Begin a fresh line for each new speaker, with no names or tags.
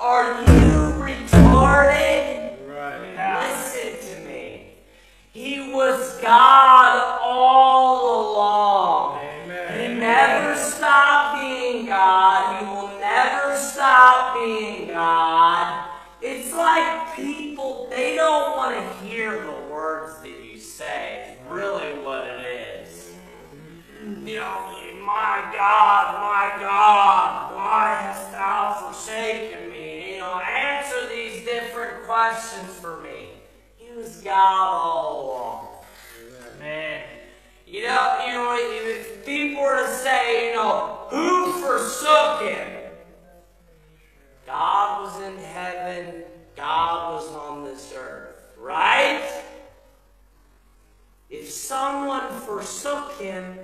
Are you retarded?
Right.
Listen to me. He was God all along.
Amen.
He never stopped being God. He will never stop being God. It's like people, they don't want to hear the words that you say. It's really what it is. Mm-hmm. You know, my God, my God, questions for me. He was God all along. Man. You know, you know, if people were to say, you know, who forsook him? God was in heaven, God was on this earth, right? If someone forsook him,